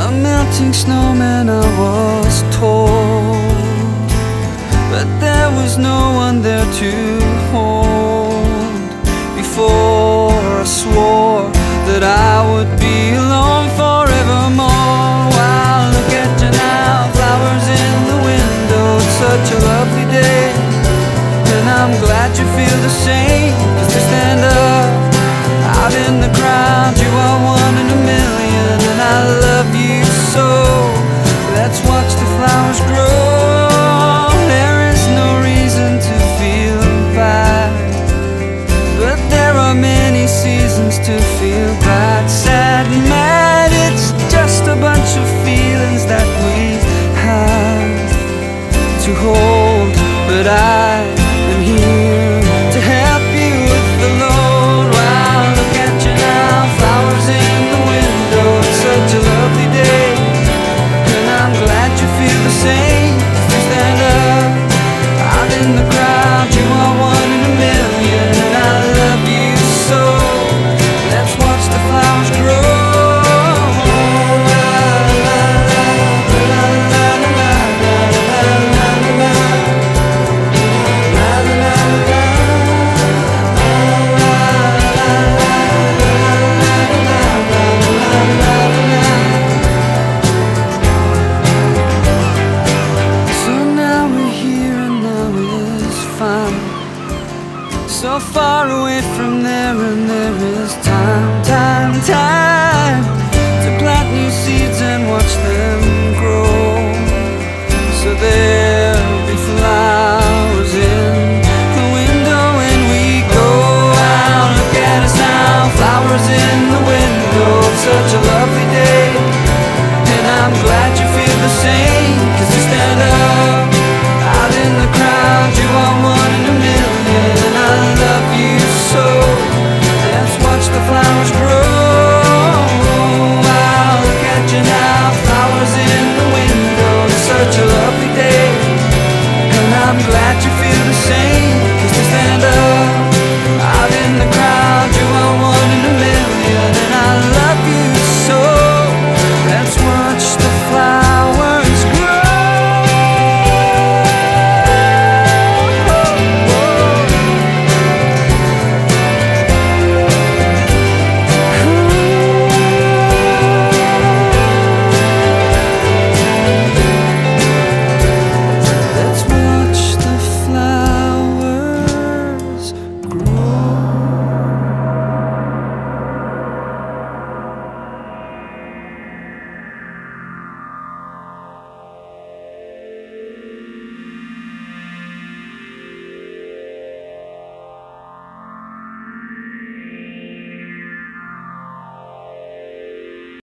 A melting snowman I was told. But there was no one there to hold. Before I swore that I would be alone forevermore. While I look at you now, flowers in the window It's such a lovely day. And I'm glad you feel the same. I'm glad you